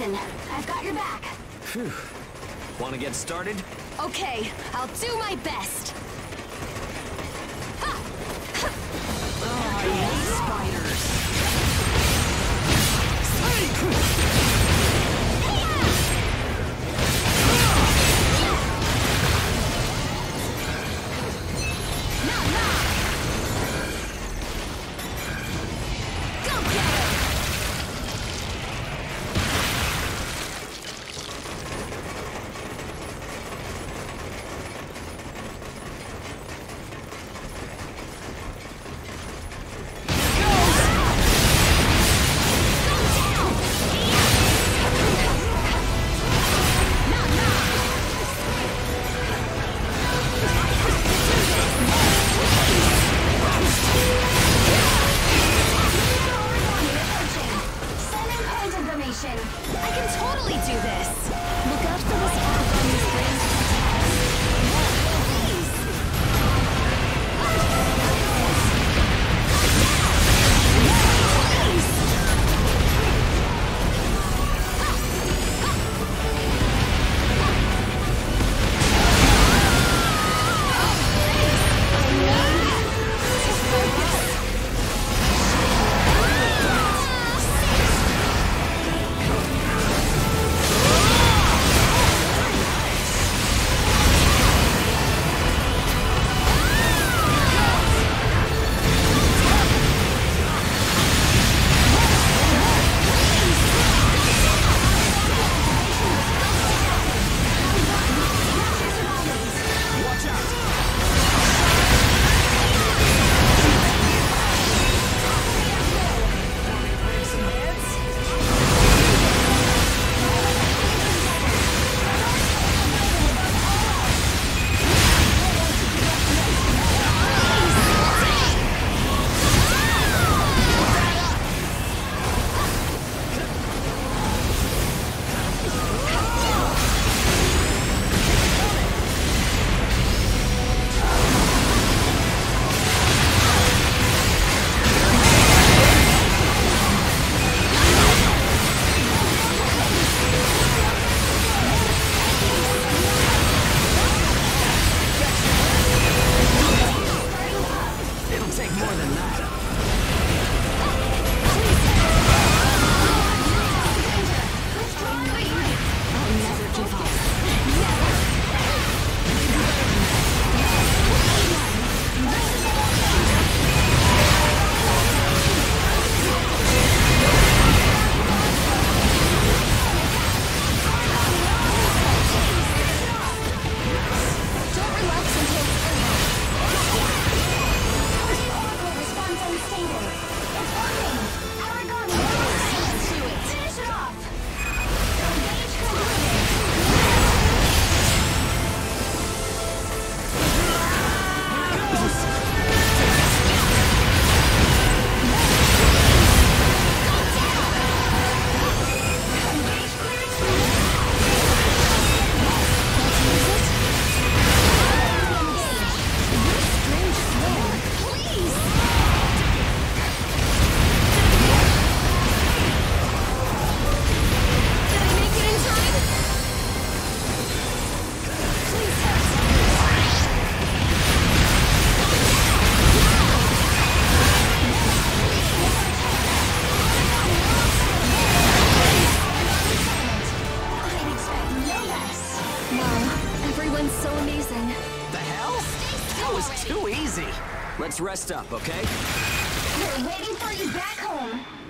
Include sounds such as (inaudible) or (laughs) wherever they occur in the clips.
I've got your back. Phew. Want to get started? Okay, I'll do my best. Ha! Ha! Oh, I hate spiders. That was too easy. Let's rest up, okay? We're waiting for you back home.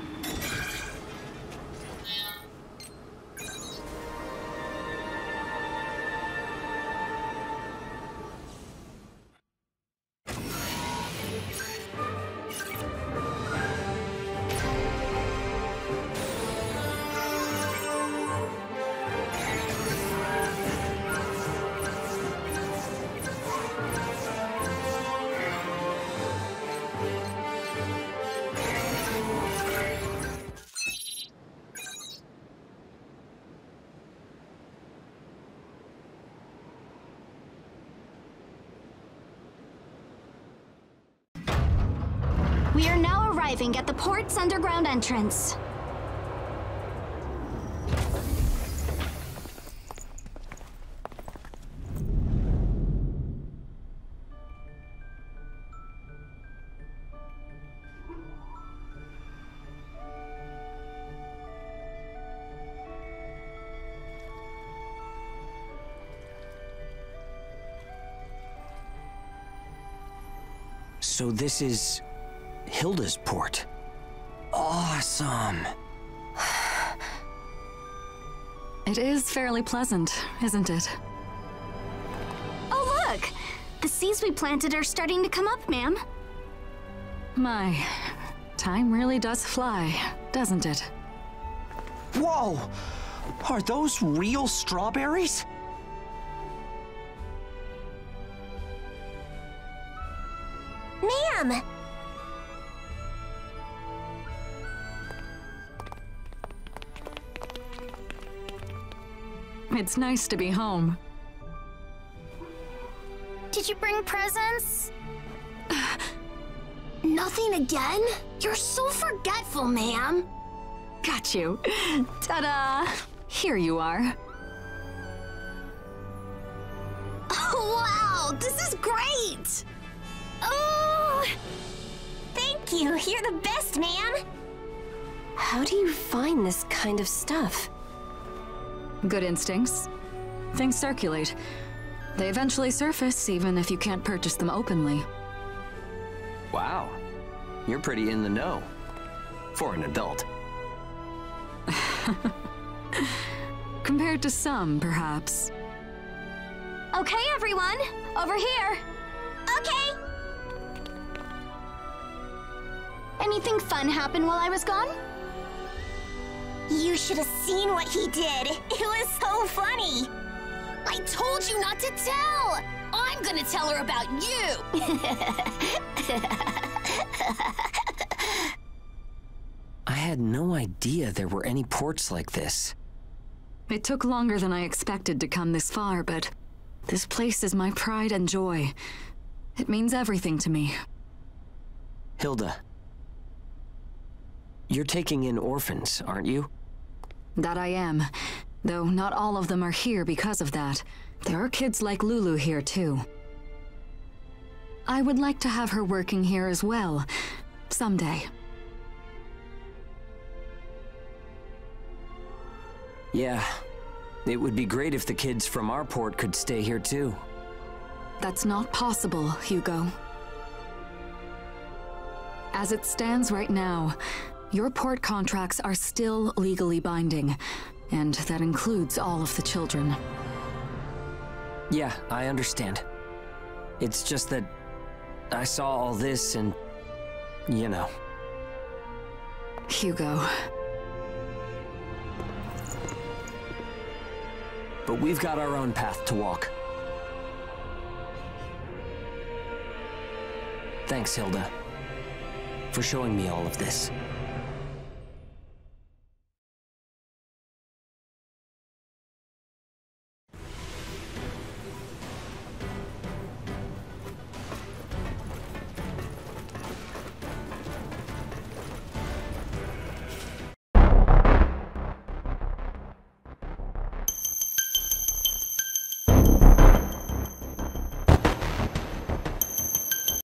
We are now arriving at the port's underground entrance. So this is... Hilda's port. Awesome. (sighs) It is fairly pleasant, isn't it? Oh, look! The seeds we planted are starting to come up, ma'am. My, time really does fly, doesn't it? Whoa! Are those real strawberries? Ma'am! It's nice to be home. Did you bring presents? (sighs) Nothing again? You're so forgetful, ma'am. Got you. (laughs) Ta-da! Here you are. Oh, (laughs) wow! This is great! Oh! Thank you. You're the best, ma'am. How do you find this kind of stuff? Good instincts. Things circulate. They eventually surface, even if you can't purchase them openly. Wow. You're pretty in the know. For an adult. (laughs) Compared to some, perhaps. Okay, everyone. Over here. Okay. Anything fun happen while I was gone? You should have seen what he did. It was so funny. I told you not to tell. I'm gonna tell her about you. I had no idea there were any ports like this. It took longer than I expected to come this far, but this place is my pride and joy. It means everything to me. Hilda. You're taking in orphans, aren't you? That I am. Though not all of them are here because of that. There are kids like Lulu here, too. I would like to have her working here as well. Someday. Yeah. It would be great if the kids from our port could stay here too. That's not possible, Hugo. As it stands right now, your port contracts are still legally binding, and that includes all of the children. Yeah, I understand. It's just that I saw all this and, you know. Hugo. But we've got our own path to walk. Thanks, Hilda, for showing me all of this.